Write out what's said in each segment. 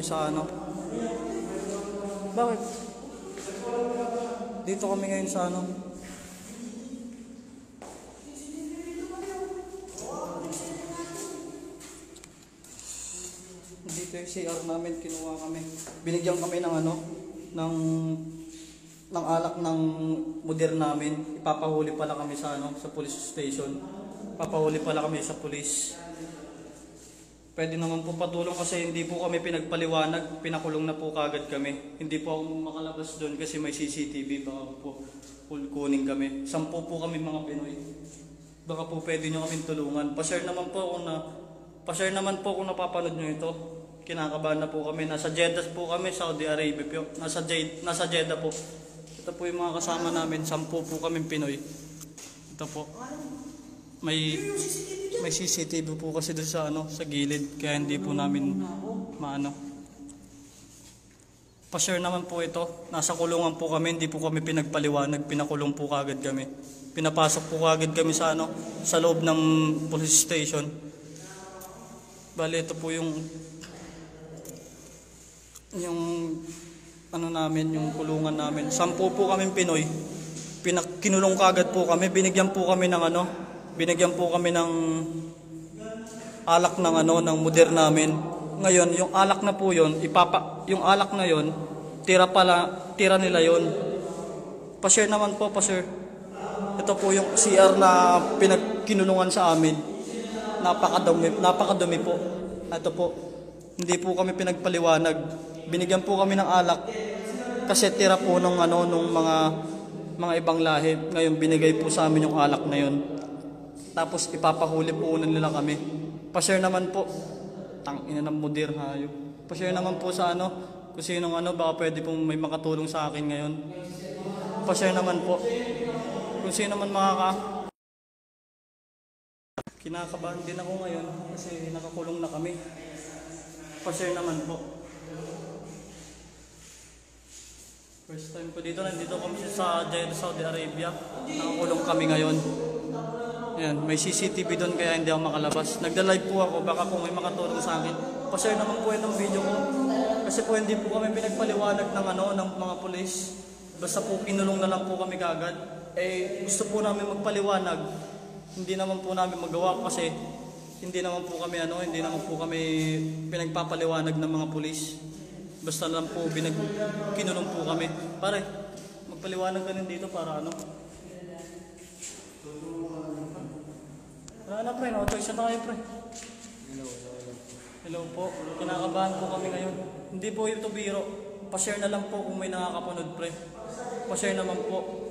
kami sa ano. Bakit? Dito kami ngayon sa ano. Dito yung CR namin, kinuha kami. Binigyan kami ng ano, ng ng alak ng moder namin. Ipapahuli pala kami sa ano, sa police station. Papahuli pala kami sa police. Pwede naman po patulong kasi hindi po kami pinagpaliwanag, pinakulong na po kagad kami. Hindi po ako makalabas doon kasi may CCTV, baka po kunin kami. Sampo po kami mga Pinoy. Baka po pwede nyo kami tulungan. Pa-share naman po kung na pa-share naman po kung napapanood nyo ito. Kinakabahan na po kami. Nasa Jeddah po kami, Saudi Arabia po. Nasa, Jed, nasa Jeddah po. Ito po yung mga kasama namin. Sampo po kami Pinoy. Ito po. May may CCTV po kasi doon sa ano sa gilid kaya hindi po namin maano. Pa-share naman po ito. Nasa kulungan po kami, hindi po kami pinagpaliwanag, pinakulong po kagad kami. Pinapasok po kagad kami sa ano sa loob ng police station. Bali ito po yung yung ano namin, yung kulungan namin. Sampu po kami Pinoy. Pinak kinulong kagad po kami, binigyan po kami ng ano, binigyan po kami ng alak ng ano ng moder namin. Ngayon, yung alak na po 'yon, ipapa yung alak na 'yon, tira pala, tira nila 'yon. Pa-share naman po, pa-share. Ito po yung CR na pinagkinulungan sa amin. Napakadumi, napakadumi po. Ito po. Hindi po kami pinagpaliwanag. Binigyan po kami ng alak kasi tira po nung ano nung mga mga ibang lahi. Ngayon binigay po sa amin yung alak na 'yon. Tapos ipapahuli po nila kami. Pa-share naman po. Tang ina ng mudir hayo. Pa-share naman po sa ano, kung sinong ano, baka pwede pong may makatulong sa akin ngayon. Pa-share naman po. Kung sino man makaka... Kinakabahan din ako ngayon kasi nakakulong na kami. Pa-share naman po. First time ko dito, nandito kami sa Jeddah, Saudi Arabia. Nakakulong kami ngayon. Ayan, may CCTV doon kaya hindi ako makalabas. Nagda-live po ako, baka kung may makatulong sa akin. Pa-share naman po itong video ko. Kasi po hindi po kami pinagpaliwanag ng ano, ng mga pulis. Basta po kinulong na lang po kami kagad. Eh, gusto po namin magpaliwanag. Hindi naman po namin magawa kasi hindi naman po kami ano, hindi naman po kami pinagpapaliwanag ng mga pulis. Basta lang po binag kinulong po kami. Pare, magpaliwanag ka rin dito para ano, Wala na pre, no choice na tayo pre. Hello, hello, hello. Hello po, kinakabahan po kami ngayon. Hindi po ito biro. Pa-share na lang po kung may nakakapunod pre. Pa-share naman po.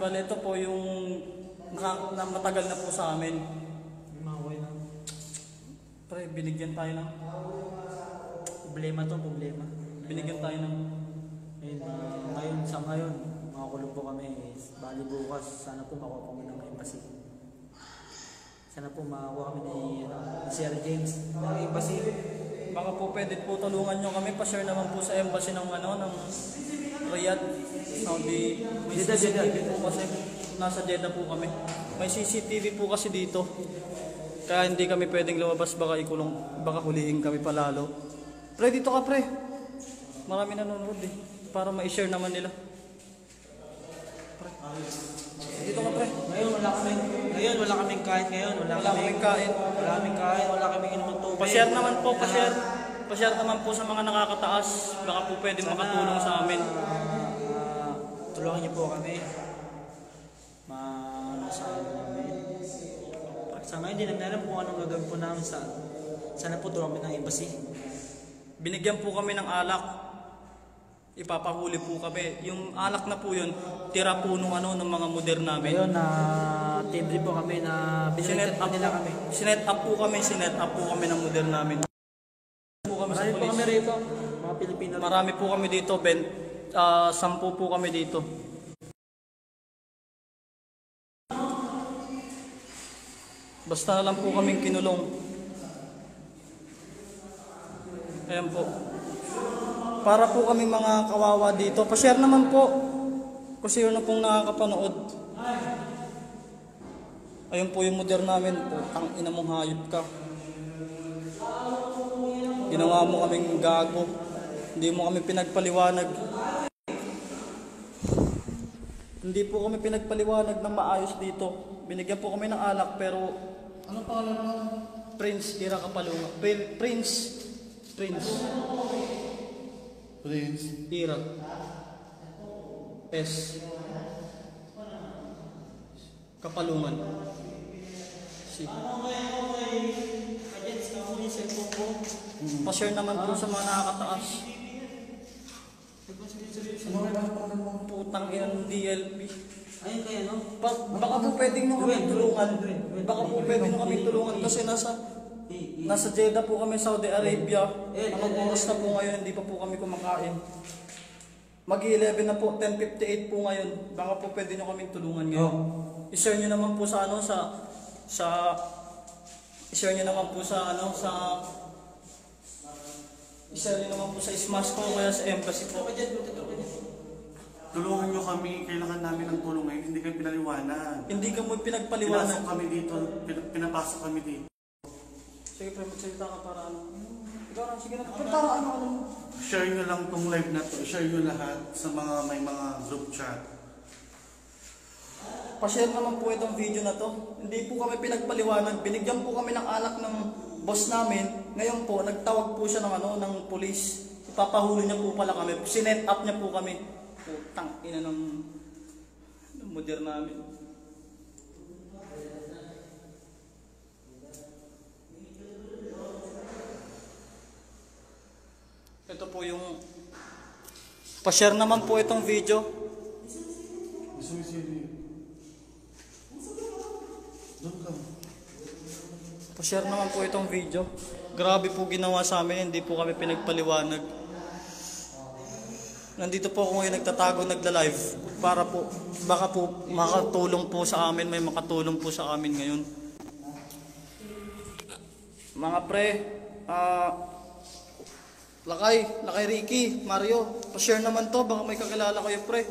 Bale, ito po yung naka, na matagal na po sa amin. Okay na. Pre, binigyan tayo ng, Problema to, problema. binigyan tayo ng, Ngayon, ah, ngayon sa ngayon, makakulong po kami. Bali bukas, sana po makuha kami ng embassy. Sana po makakuha kami ni, ano, ni Sir James ng embassy. baka po pwede po tulungan nyo kami. Pa-share naman po sa embassy ng ano, ng Riyadh, Saudi. May Jeddah, Jeddah. CCTV po kasi, nasa Jeddah po kami. May CCTV po kasi dito. Kaya hindi kami pwedeng lumabas, baka ikulong, baka hulihin kami palalo. Pre, dito ka pre. Marami nanonood eh. Para ma-share naman nila. Pre. Dito ka pre. Ngayon, wala kami. Ngayon, wala kaming kain ngayon. Wala, Wala kaming kain. Wala kaming kain, wala kaming inom ng tubig. Pa-share naman po, pa-share. Pa-share naman po sa mga nakakataas. Baka po pwedeng makatulong sa amin. Ah, tulungan niyo po kami. Ma sa ano namin. Sa ngayon, hindi namin alam kung anong gagawin po namin sa sana po tulungan kami ng embassy. Binigyan po kami ng alak. Ipapahuli po kami. Yung alak na po yun, tira po nung ano, ng mga moder namin. Ngayon, na team din po kami na po up, nila kami. sinet up po kami, sinet up po kami ng moder namin. Po kami sa Marami po kami police. rito, mga Pilipino rin. Marami po kami dito, ben, ah, sampu po kami dito. Basta na lang po kaming kinulong. Ayan po. Para po kami mga kawawa dito. Pa-share naman po. Kung sino na pong nakakapanood. Ayun po yung modern namin po. Tang ina mong hayop ka. Ginawa mo kaming gago. Hindi mo kami pinagpaliwanag. Hindi po kami pinagpaliwanag ng maayos dito. Binigyan po kami ng alak pero Ano pangalan mo? Prince Ira Kapalunga. Prin- Prince Prince Prince. Ira S Kapalungan. Si Pa-share naman po sa mga nakakataas. Ano ba? Putang ina ng DLP. Ayun kaya no? Ba- baka po pwedeng nyo kami tulungan. Baka po pwedeng nyo kami tulungan kasi nasa nasa Jeddah po kami, Saudi Arabia. Anong oras na po ngayon, hindi pa po kami kumakain. Mag-11 na po, 10.58 po ngayon. Baka po pwede nyo kami tulungan ngayon. I-share nyo naman po sa ano, sa, sa, i-share nyo naman po sa ano, sa, i-share nyo naman po sa Smash ko kaya sa embassy po. Tulungan nyo kami, kailangan namin ng tulong ngayon, hindi kayo pinaliwanag. Hindi ka mo Pinasok pinagpaliwanag. kami dito, pin- pinapasok kami dito. Sige, pre, magsalita ka para ano. Ikaw na, sige na. Para ano, ano. Share nyo lang tong live na to, share nyo lahat sa mga may mga group chat. Pa-share naman po itong video na to. Hindi po kami pinagpaliwanag. Binigyan po kami ng alak ng boss namin. Ngayon po, nagtawag po siya ng ano, ng police. Ipapahuli niya po pala kami. Sinet up niya po kami. Putang ina ng, ng modern namin. Ito po yung Pa-share naman po itong video. Pa-share naman po itong video. Grabe po ginawa sa amin, hindi po kami pinagpaliwanag. Nandito po ako ngayon nagtatago, nagla-live para po baka po makatulong po sa amin, may makatulong po sa amin ngayon. Mga pre, ah Lakay, Lakay Ricky, Mario, pa-share naman to, baka may kakilala kayo pre.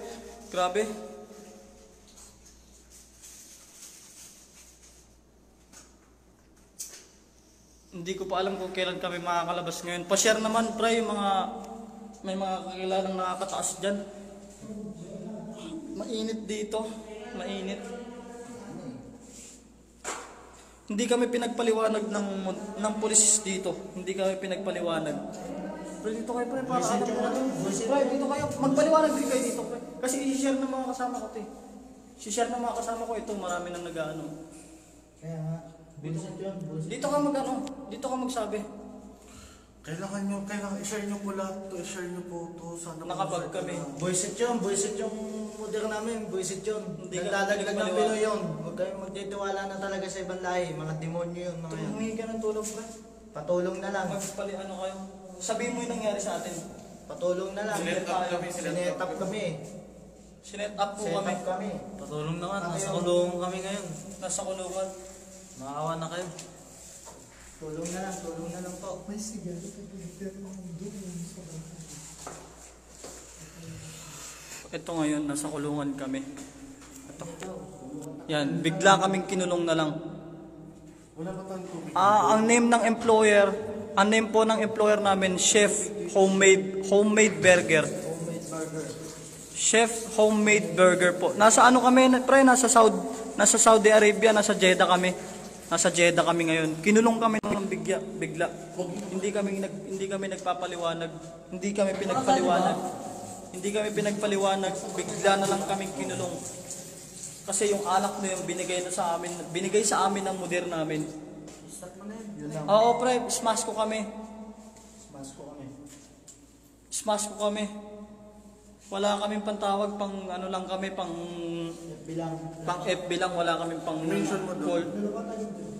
Grabe. Hindi ko pa alam kung kailan kami makakalabas ngayon. Pa-share naman, pre, yung mga may mga kakilalang nakakataas dyan. Mainit dito. Mainit. Hindi kami pinagpaliwanag ng ng pulis dito. Hindi kami pinagpaliwanag. Pre, dito kayo, pre, para ano po Pre, dito kayo. Magpaliwanag din kayo dito, pre. Kasi i-share ng mga kasama ko, te. I-share ng mga kasama ko ito. Marami nang nag-ano. Kaya nga. Bullshit yun, bullshit. Dito ka mag-ano. Dito ka magsabi. Kailangan nyo, kailangan i-share nyo po lahat to, i-share nyo po to. Sana po Nakabag ma-share kami. na. Bullshit yun, bullshit yung order namin, bullshit yun. Hindi ka- Nagdadagdag hindi ka ng maniwala. Pinoy yun. Huwag kayong magtitiwala na talaga sa ibang lahi. Mga demonyo yun, mga yan. Humingi ka ng tulong, pre. Patulong na lang. Magpali ano kayo. Sabihin mo yung nangyari sa atin. Patulong na lang. Sinet up kami, sinet Sinet up kami. Sinet up po kami. up kami. Patulong naman, Ano nasa kulungan kami ngayon. Nasa kulungan. Maawa na kayo. Tulong na lang, tulong na lang po. Ito ngayon, nasa kulungan kami. Ito. Yan, bigla kaming kinulong na lang. Wala pa tayong tubig. Ah, ang name ng employer, ang name po ng employer namin, Chef Homemade Homemade Burger. Homemade burger. Chef Homemade Burger po. Nasa ano kami, pre, nasa Saudi, nasa Saudi Arabia, nasa Jeddah kami. Nasa Jeddah kami ngayon. Kinulong kami ng bigla, bigla. Hindi kami nag, hindi kami nagpapaliwanag. Hindi kami pinagpaliwanag. Hindi kami pinagpaliwanag. Bigla na lang kaming kinulong. Kasi yung alak na yun binigay na sa amin, binigay sa amin ng moder namin. Oo, pre, smash ko kami. Smash ko kami. Smash ko kami. Wala kaming pantawag, pang ano lang kami, pang Bilang. pang FB lang, wala kaming pang Mention mo doon. call.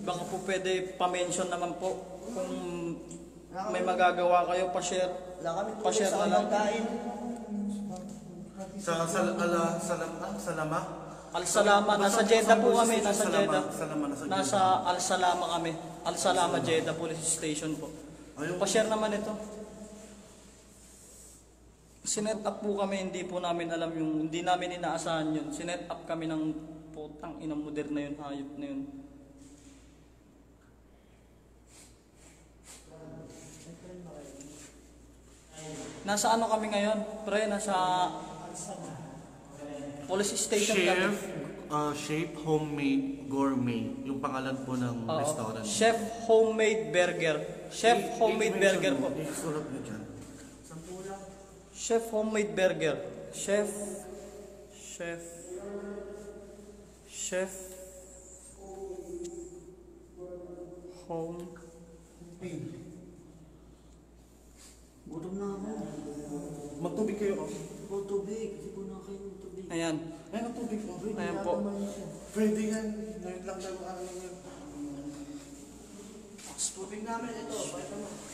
Baka po pwede pa-mention naman po kung may magagawa kayo, pa-share. Wala kami Pa-share na lang. kain. Sa, sa, ala, salama, salama? Al-Salama, nasa Jeddah po kami, nasa Salama, Jeddah. Salama, nasa Jeddah. Nasa Al-Salama kami. Al-Salama Jeddah Police Station po. Ayun. Pa-share naman ito. Sinet up po kami, hindi po namin alam yung, hindi namin inaasahan yun. Sinet up kami ng putang inang modern na yun, hayop na yun. Nasa ano kami ngayon? Pre, nasa police station Chef, kami. uh, Chef Homemade Gourmet. Yung pangalan po ng Oo. restaurant. Chef Homemade Burger. Chef Homemade Burger po. Isulat dyan. Chef Homemade Burger. Chef Chef Chef Home Gutom na ako. Magtubig kayo. oh. Ako tubig. Hindi ko na kayo ng tubig. Ayan. Ayun ang tubig ko. Ayan po. Pwede yan. Ngayon lang lang araw yan. Tubig namin ito. Pakita mo.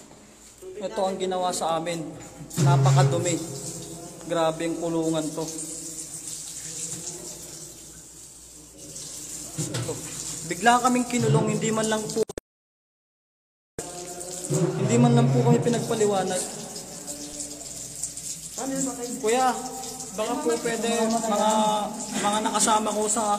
Ito ang ginawa sa amin. Napakadumi. Grabe ang kulungan to. Ito. Bigla kaming kinulong, hindi man lang po hindi man lang po kami pinagpaliwanag. Kuya, baka po pwede mga mga nakasama ko sa